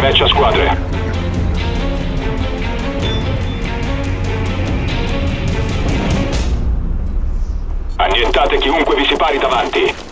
Deathmatch a squadre. Annientate chiunque vi si pari davanti.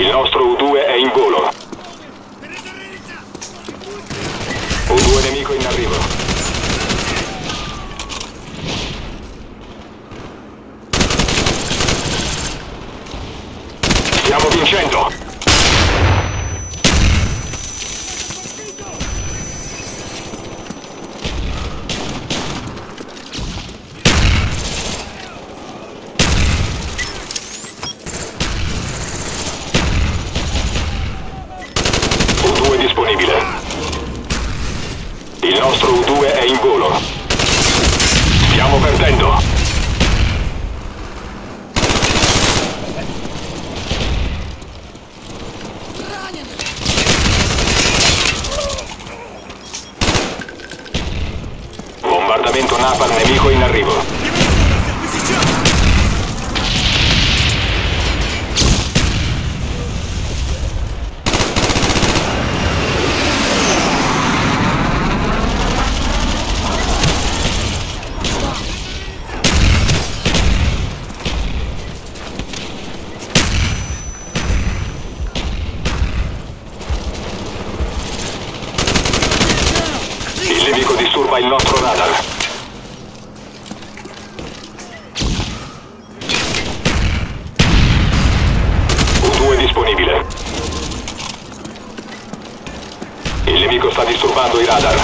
Il nostro U2 è in volo. U2 nemico in arrivo. Stiamo vincendo! U2 disponibile. Nostro U2 è in volo. Stiamo perdendo. Bombardamento Napalm nemico in arrivo. nemico disturba il nostro radar. U2 disponibile. Il nemico sta disturbando i radar.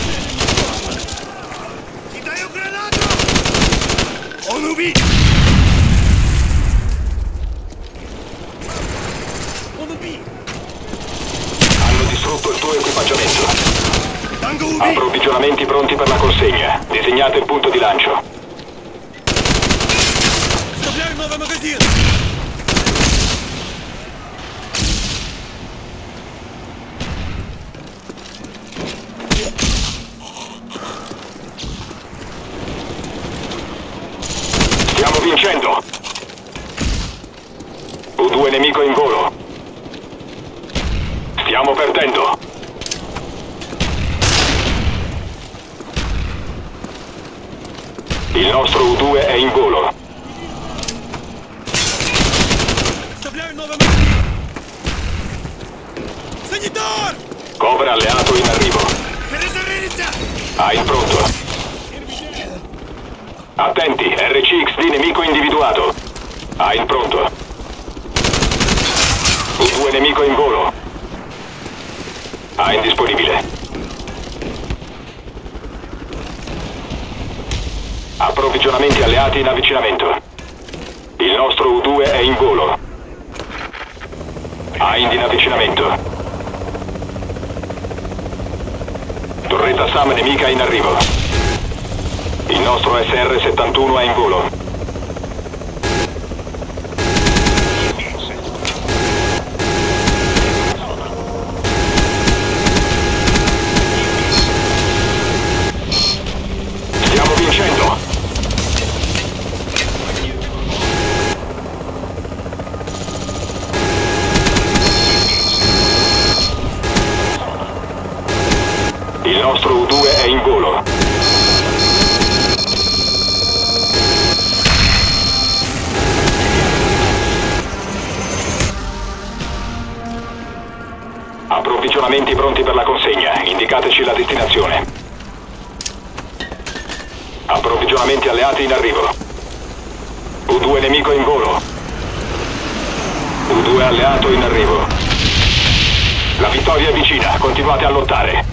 Ti dai un granato! Ho pronti per la consegna. Disegnate il punto di lancio. Stiamo vincendo! U2 nemico in volo. Stiamo perdendo. Il nostro U2 è in volo. Cobra alleato in arrivo. AIA pronto. Attenti, RCX di nemico individuato. AIA pronto. U2 nemico in volo. AIA disponibile. Approvvigionamenti alleati in avvicinamento. Il nostro U2 è in volo. Hind in avvicinamento. Torretta SAM nemica in arrivo. Il nostro SR-71 è in volo. Stiamo vincendo! Il nostro U2 è in volo. Approvvigionamenti pronti per la consegna. Indicateci la destinazione. Approvvigionamenti alleati in arrivo. U2 nemico in volo. U2 alleato in arrivo. La vittoria è vicina, continuate a lottare.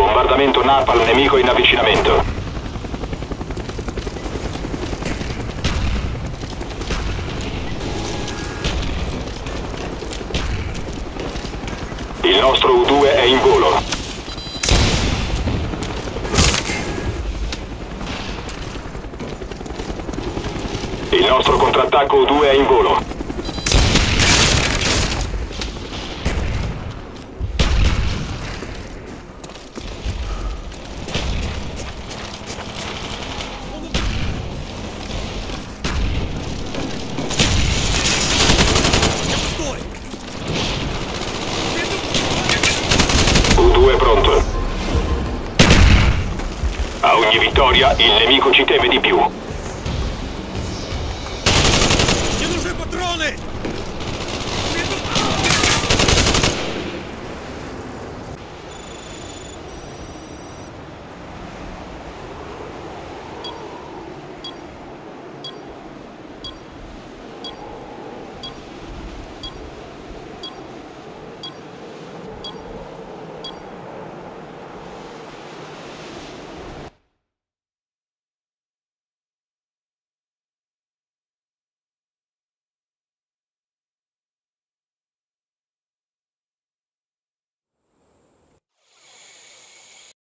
Bombardamento Napalm nemico in avvicinamento. Il nostro U2 è in volo. Il nostro contrattacco U2 è in volo. Ogni vittoria il nemico ci teme di più.